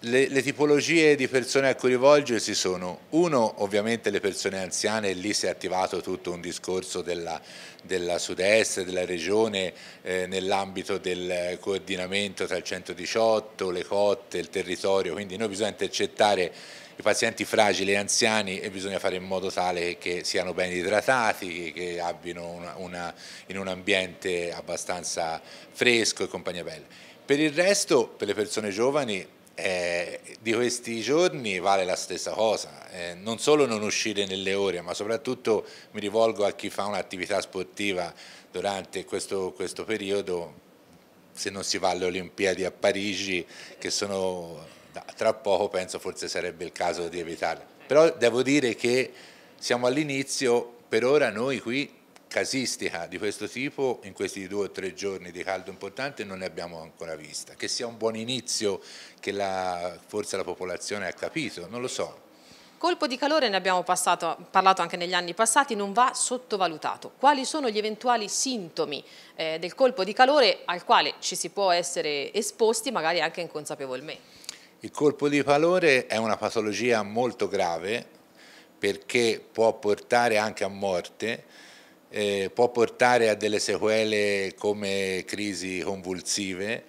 Le, le, tipologie di persone a cui rivolgersi sono, uno ovviamente le persone anziane, lì si è attivato tutto un discorso della, della sud-est, della regione, eh, nell'ambito del coordinamento tra il 118, le cotte, il territorio, quindi noi bisogna intercettare i pazienti fragili e anziani e bisogna fare in modo tale che siano ben idratati, che abbiano una, una, in un ambiente abbastanza fresco e compagnia bella. Per il resto, per le persone giovani, eh, di questi giorni vale la stessa cosa, eh, non solo non uscire nelle ore, ma soprattutto mi rivolgo a chi fa un'attività sportiva durante questo, questo periodo, se non si va alle Olimpiadi a Parigi, che sono tra poco penso forse sarebbe il caso di evitarle. Però devo dire che siamo all'inizio, per ora noi qui casistica di questo tipo in questi due o tre giorni di caldo importante non ne abbiamo ancora vista. Che sia un buon inizio, che la, forse la popolazione ha capito, non lo so. Colpo di calore ne abbiamo passato, parlato anche negli anni passati, non va sottovalutato. Quali sono gli eventuali sintomi eh, del colpo di calore al quale ci si può essere esposti magari anche inconsapevolmente? Il colpo di calore è una patologia molto grave perché può portare anche a morte, eh, può portare a delle sequele come crisi convulsive.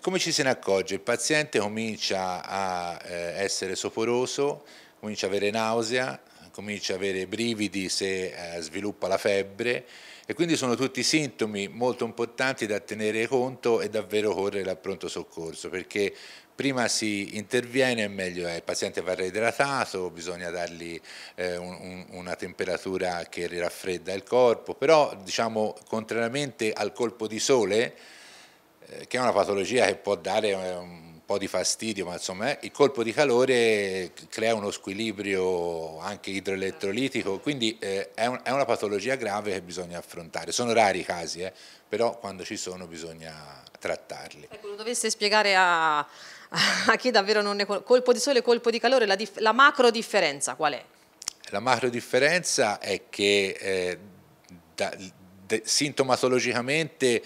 Come ci se ne accorge? Il paziente comincia a eh, essere soporoso, comincia ad avere nausea, comincia ad avere brividi se eh, sviluppa la febbre e quindi sono tutti sintomi molto importanti da tenere conto e davvero correre al pronto soccorso perché prima si interviene meglio è, il paziente va reidratato, bisogna dargli eh, un, una temperatura che raffredda il corpo, però diciamo contrariamente al colpo di sole, eh, che è una patologia che può dare eh, un po' di fastidio, ma insomma il colpo di calore crea uno squilibrio anche idroelettrolitico, quindi eh, è, un, è, una patologia grave che bisogna affrontare. Sono rari i casi, eh, però quando ci sono bisogna trattarli. Ecco, lo dovesse spiegare a a chi davvero non è colpo di sole e colpo di calore, la, la, macro differenza qual è? La macro differenza è che eh, da, de, sintomatologicamente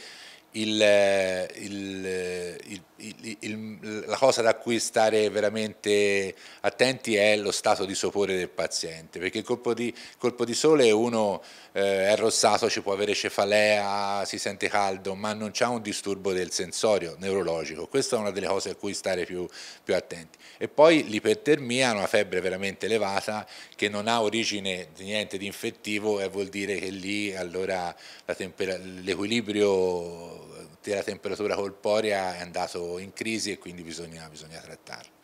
il, il, il, la cosa da cui stare veramente attenti è lo stato di sopore del paziente, perché il colpo di, colpo di sole uno eh, è rossato, ci può avere cefalea, si sente caldo, ma non c'è un disturbo del sensorio neurologico, questa è una delle cose a cui stare più, più attenti. E poi l'ipertermia una febbre veramente elevata che non ha origine di niente di infettivo e vuol dire che lì allora l'equilibrio della temperatura corporea è andato in crisi e quindi bisogna, bisogna trattarlo.